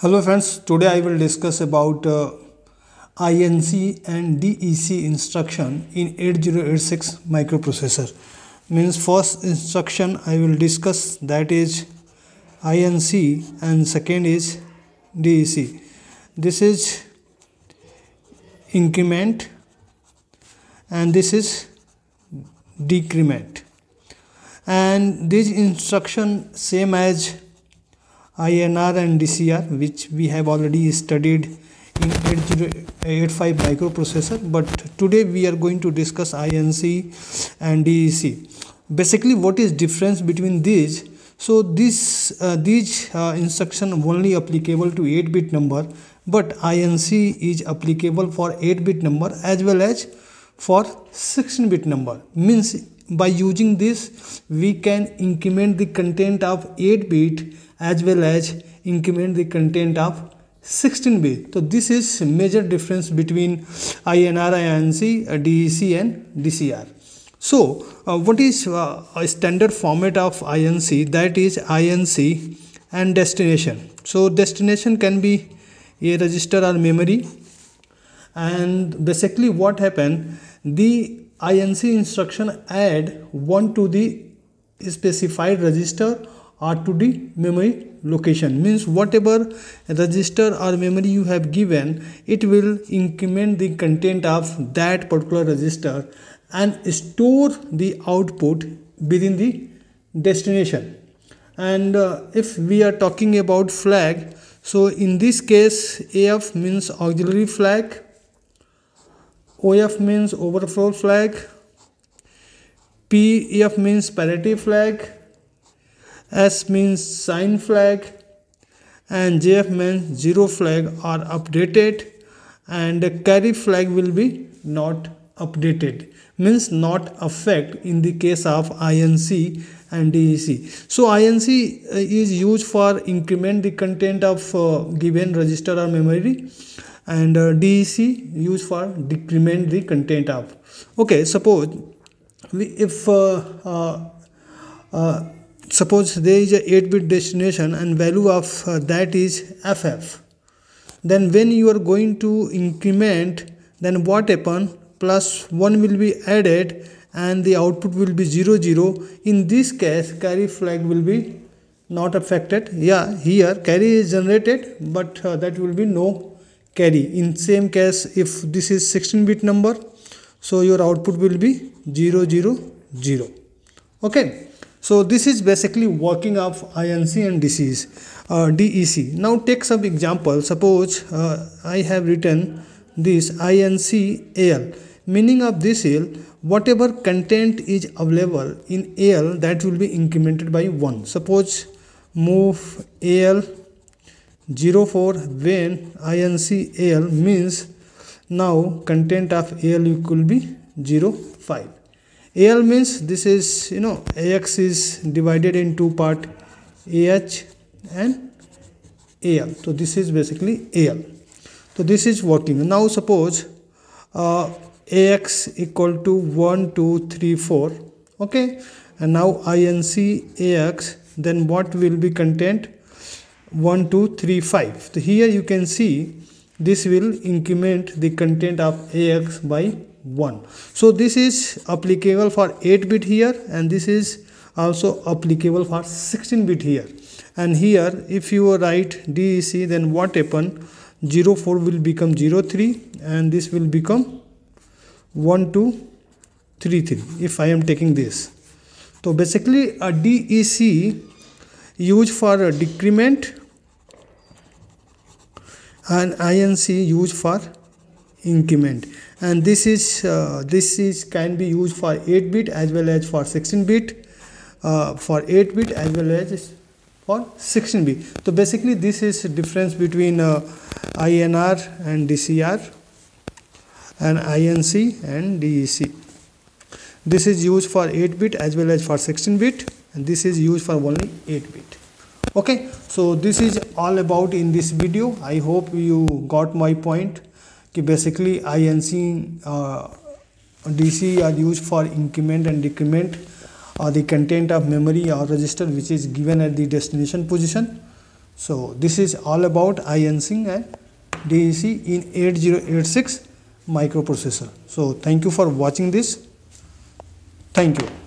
Hello friends, today I will discuss about uh, INC and DEC instruction in 8086 microprocessor. Means first instruction I will discuss that is INC and second is DEC. This is increment and this is decrement and this instruction same as INR and DCR which we have already studied in 8085 microprocessor but today we are going to discuss INC and DEC basically what is difference between these? So this uh, these uh, instruction only applicable to 8 bit number but INC is applicable for 8 bit number as well as for 16 bit number. Means by using this we can increment the content of 8 bit as well as increment the content of 16 bit. So this is major difference between INR, INC, DEC and DCR so uh, what is uh, a standard format of INC that is INC and destination. So destination can be a register or memory and basically what happened the INC instruction add one to the specified register or to the memory location. Means whatever register or memory you have given it will increment the content of that particular register and store the output within the destination. And uh, if we are talking about flag so in this case AF means auxiliary flag OF means overflow flag PF means parity flag S means sign flag and ZF means zero flag are updated and carry flag will be not updated means not affect in the case of INC and DEC. So INC uh, is used for increment the content of uh, given register or memory and uh, DEC used for decrement the content of. Okay, suppose we, if uh, uh, uh, suppose there is a 8 bit destination and value of uh, that is ff then when you are going to increment then what happen? Plus 1 will be added and the output will be 0 0 in this case carry flag will be not affected. Yeah here carry is generated but uh, that will be no carry in same case if this is 16 bit number so your output will be 0 0 0 okay so this is basically working of INC and DCs, uh, DEC. Now take some example. Suppose uh, I have written this INC AL. Meaning of this AL, whatever content is available in AL that will be incremented by 1. Suppose move AL 04 when INC AL means now content of AL equal be 05 AL means this is you know AX is divided in two part AH and AL so this is basically AL so this is working. Now suppose uh, AX equal to 1 2 3 4 okay. And now INC AX then what will be content 1 2 3 5 so here you can see this will increment the content of ax by 1 so this is applicable for 8 bit here and this is also applicable for 16 bit here. And here if you write DEC then what happen? 04 will become 03 and this will become 1 2 3 3 if I am taking this. So basically a DEC used for a decrement and INC used for increment. And this is uh, this is can be used for 8 bit as well as for 16 bit uh, for 8 bit as well as for 16 bit. So basically this is difference between uh, INR and DCR and INC and DEC this is used for 8 bit as well as for 16 bit and this is used for only 8 bit okay so this is all about in this video. I hope you got my point basically inc uh, dc are used for increment and decrement. Or the content of memory or register which is given at the destination position. So this is all about INC and DEC in 8086 microprocessor. So thank you for watching this. Thank you